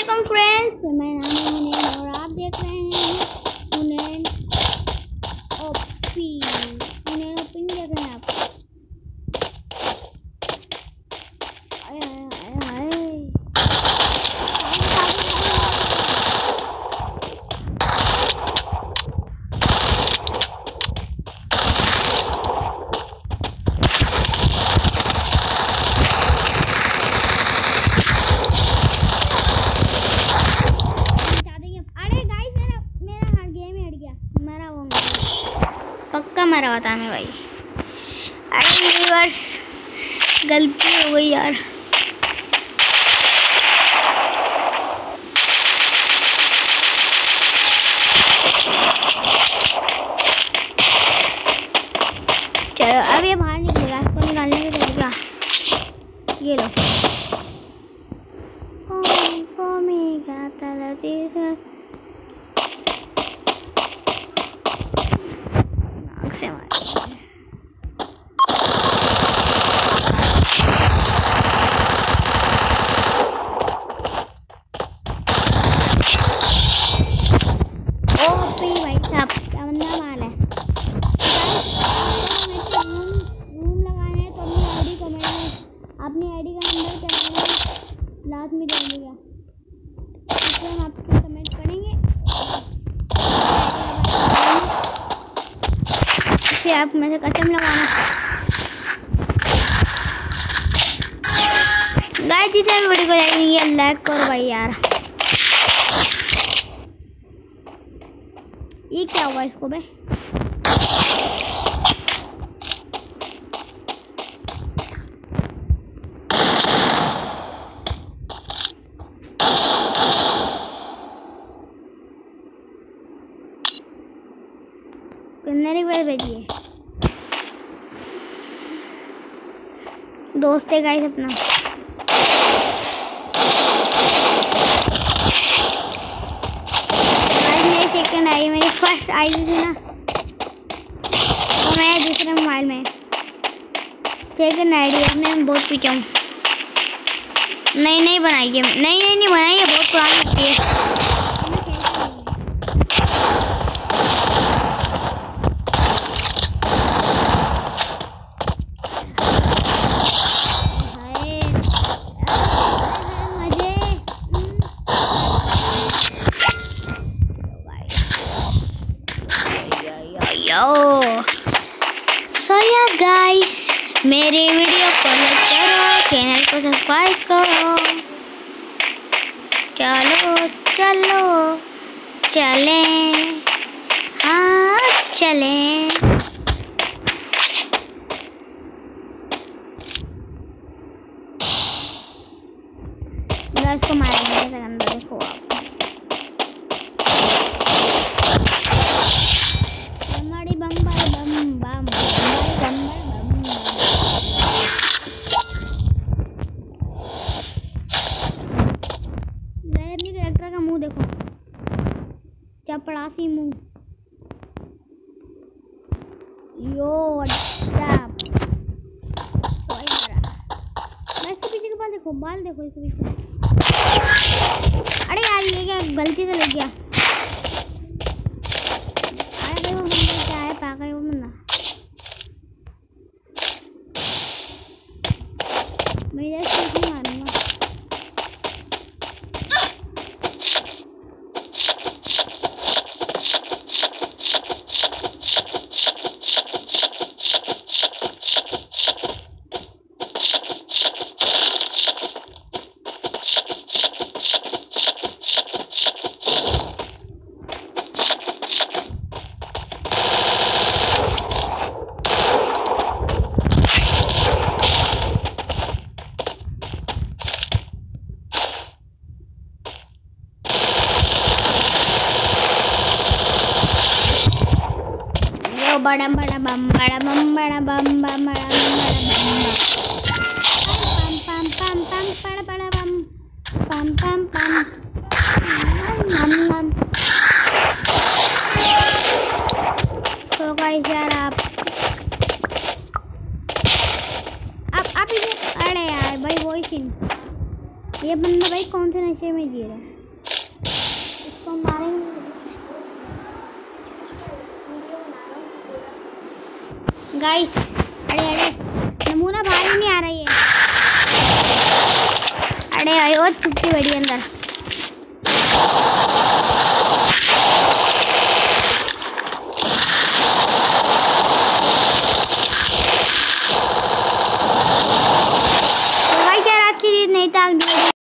वालेकुम फ्रेंड्स मैं नाम है मुनीर और आप देख रहे हैं मुनीर ओपी मुनीर ओपी नहीं देख रहे हैं आप आए आए आए आए बचा देंगे अरे गाइस मेरा मेरा हट गया मैं हट गया मरा वो मैं होता मैं भाई। अरे बस गलती हो गई यार। चलो, अब ये बाहर निकलेगा, इसको निकालने का ये लो। television. से मारेंगे। अपनी आईडी का नंबर चलाना है लास्ट में देगा इसलिए हम आपको फिर आप मेरे कस्टम लगाना गाइस भी वीडियो को जाएँगे लाइक करो भाई यार। ये क्या हुआ इसको बे कितने रिक्वेस्ट भेजिए दोस्त है गाइस अपना। मेरी सेकंड आई, मेरी फ़र्स्ट आई थी ना। तो मैं दूसरे मोबाइल में। सेकंड आई डी मैं बहुत पीछा हूँ। नहीं नहीं बनाई है। नहीं नहीं नहीं बनाई है, बहुत पुरानी है। यो सो या गाइस मेरी वीडियो को लाइक करो चैनल को सब्सक्राइब करो। चलो चलो, चलें। हाँ चलें गैस को मारेंगे ऐसा अंदर देखो आप बम्बाड़ी बम्बाड़ी बम बम बम्बाड़ी बम्बाड़ी बम बम गाइस अपनी कैरेक्टर का मुँह देखो मरा देखो इसके पीछे अरे यार ये क्या गलती से लग गया अरे देखो बंदा क्या है पागल है वो बंदा मैं इधर से नहीं मारूँगा यो बड़ा बड़ा बम बड़ा बम बड़ा बम बम बड़ा बम बड़ा बम पम पम पम पम बड़ा बड़ा बम पम पम पम नम नम तो गाइस यार आप आप आप इधर अरे यार भाई वो ही सीन ये बंदा भाई कौन से नशे में जी रहा है इसको मारेंगे गाइस अरे अरे, नमूना बाहर ही नहीं आ रही है अरे, आयो, छुट्टी बड़ी अंदर।